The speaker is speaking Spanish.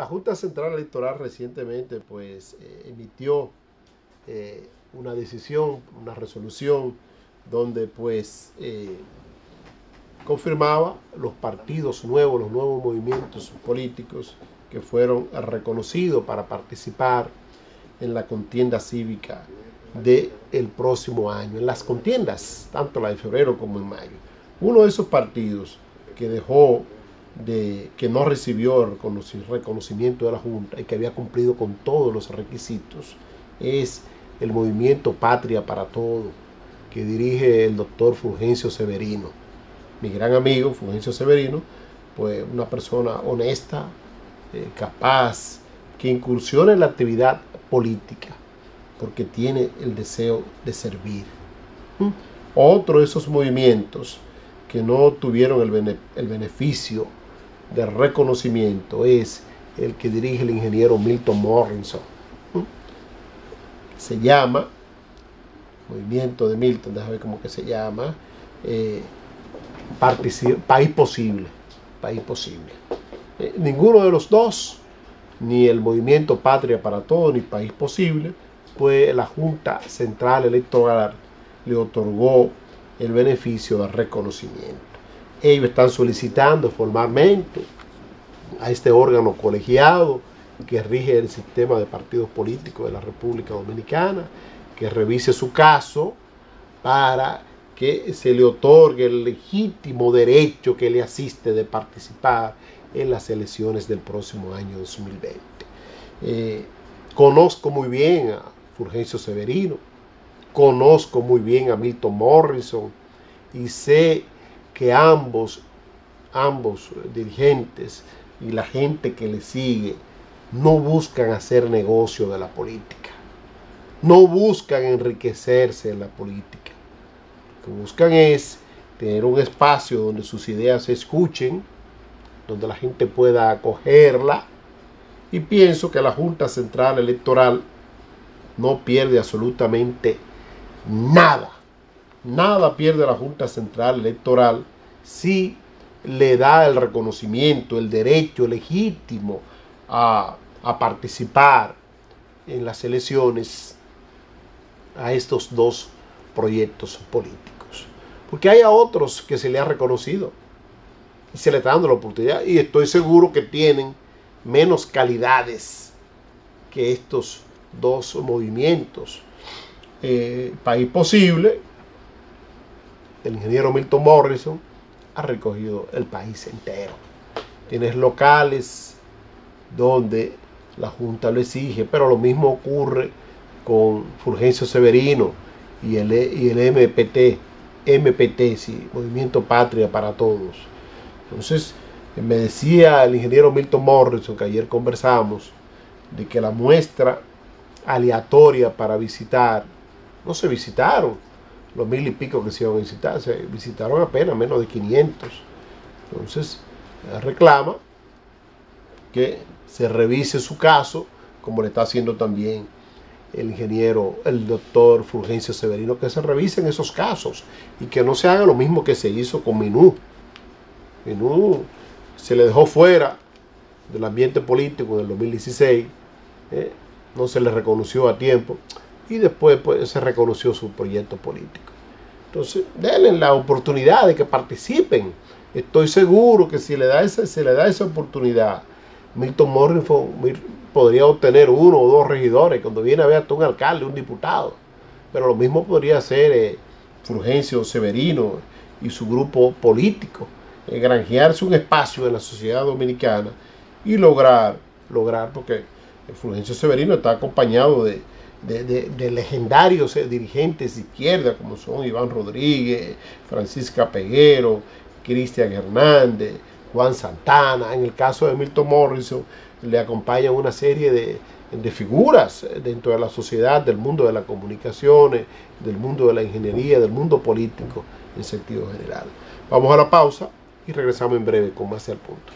La Junta Central Electoral recientemente pues eh, emitió eh, una decisión, una resolución donde pues eh, confirmaba los partidos nuevos, los nuevos movimientos políticos que fueron reconocidos para participar en la contienda cívica del el próximo año, en las contiendas, tanto la de febrero como en mayo. Uno de esos partidos que dejó de que no recibió el reconocimiento de la Junta y que había cumplido con todos los requisitos es el movimiento Patria para Todo, que dirige el doctor Fulgencio Severino. Mi gran amigo Fulgencio Severino, pues una persona honesta, eh, capaz, que incursiona en la actividad política, porque tiene el deseo de servir. ¿Mm? Otro de esos movimientos que no tuvieron el, el beneficio de reconocimiento es el que dirige el ingeniero Milton Morrison. Se llama, movimiento de Milton, déjame ver cómo que se llama, eh, País Posible. País Posible. Eh, ninguno de los dos, ni el movimiento Patria para Todos, ni País Posible, pues la Junta Central Electoral le otorgó el beneficio de reconocimiento ellos están solicitando formalmente a este órgano colegiado que rige el sistema de partidos políticos de la República Dominicana, que revise su caso para que se le otorgue el legítimo derecho que le asiste de participar en las elecciones del próximo año 2020. Eh, conozco muy bien a Fulgencio Severino, conozco muy bien a Milton Morrison y sé que ambos, ambos dirigentes y la gente que le sigue no buscan hacer negocio de la política. No buscan enriquecerse en la política. Lo que buscan es tener un espacio donde sus ideas se escuchen, donde la gente pueda acogerla. Y pienso que la Junta Central Electoral no pierde absolutamente nada Nada pierde la Junta Central Electoral si le da el reconocimiento, el derecho legítimo a, participar en las elecciones a estos dos proyectos políticos. Porque hay a otros que se le ha reconocido y se le está dando la oportunidad y estoy seguro que tienen menos calidades que estos dos movimientos. Eh, país posible el ingeniero Milton Morrison ha recogido el país entero. Tienes locales donde la Junta lo exige, pero lo mismo ocurre con Fulgencio Severino y el, el MPT, MPT, sí, Movimiento Patria para Todos. Entonces, me decía el ingeniero Milton Morrison, que ayer conversamos, de que la muestra aleatoria para visitar, no se visitaron, los mil y pico que se iban a visitar, se visitaron apenas menos de 500. Entonces, reclama que se revise su caso, como le está haciendo también el ingeniero, el doctor Fulgencio Severino, que se revisen esos casos y que no se haga lo mismo que se hizo con Minú. Minú se le dejó fuera del ambiente político en el 2016, ¿eh? no se le reconoció a tiempo y después pues, se reconoció su proyecto político. Entonces, denle la oportunidad de que participen. Estoy seguro que si le da esa, se le da esa oportunidad, Milton Morrison podría obtener uno o dos regidores cuando viene a ver hasta un alcalde, un diputado. Pero lo mismo podría hacer eh, Fulgencio Severino y su grupo político, eh, granjearse un espacio en la sociedad dominicana y lograr, lograr, porque Fulgencio Severino está acompañado de, de, legendarios eh, dirigentes de izquierda como son Iván Rodríguez, Francisca Peguero, Cristian Hernández, Juan Santana. En el caso de Milton Morrison le acompañan una serie de, de figuras eh, dentro de la sociedad, del mundo de las comunicaciones, del mundo de la ingeniería, del mundo político en sentido general. Vamos a la pausa y regresamos en breve con más al punto.